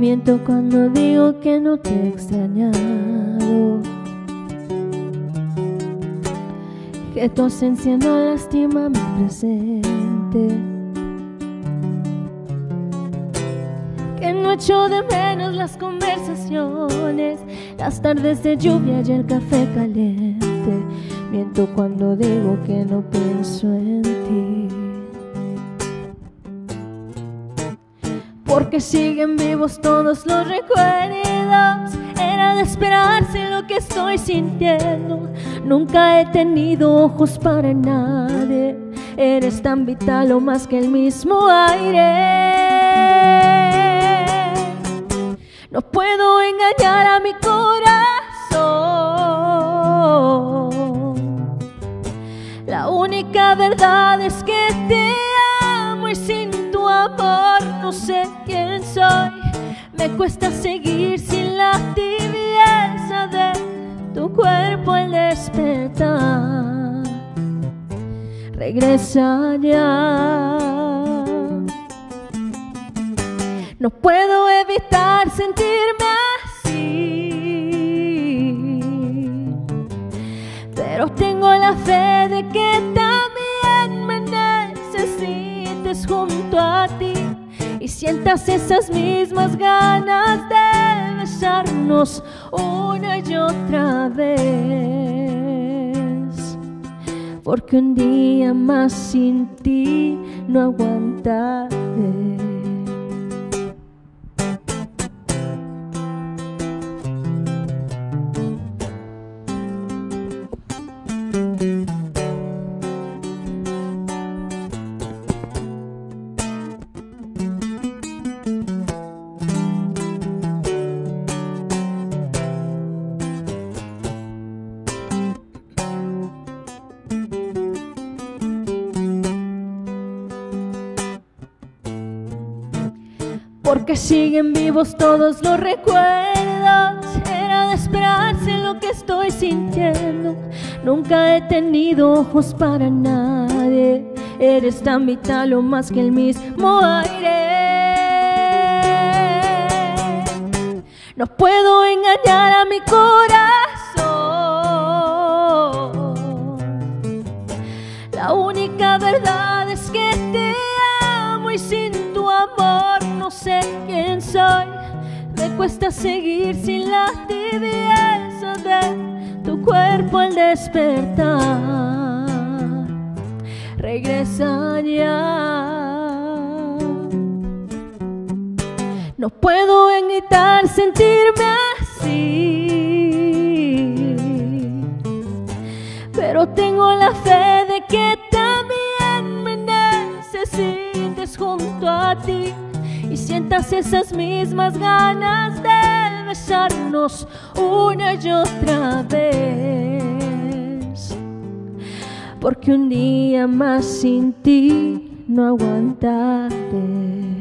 miento cuando digo que no te he extrañado. Que tu ausencia no lastima mi presente. Que no echo de menos las conversaciones, las tardes de lluvia y el café caliente. Miento cuando digo que no pienso en ti. Porque siguen vivos todos los recuerdos. Era de esperarse lo que estoy sintiendo. Nunca he tenido ojos para nadie. Eres tan vital o más que el mismo aire. No puedo engañar a mi corazón. La única verdad es que te amo y sin tu amor no sé soy. Me cuesta seguir sin la tibieza de tu cuerpo al despertar. Regresa ya. No puedo evitar sentirme así. Pero tengo la fe de que también me necesites junto a ti y sientas esas mismas ganas de besarnos una y otra vez. Porque un día más sin ti no aguantaré. Porque siguen vivos todos los recuerdos. Era de esperarse lo que estoy sintiendo. Nunca he tenido ojos para nadie. Eres tan vital o más que el mismo aire. No puedo engañar a mi corazón. La única verdad es que te amo y sin tu amor sé quién soy. Me cuesta seguir sin la tibieza de tu cuerpo al despertar. Regresa ya. No puedo evitar sentirme así. Pero tengo la fe de que también me necesites junto a ti y sientas esas mismas ganas de besarnos una y otra vez. Porque un día más sin ti no aguantaré.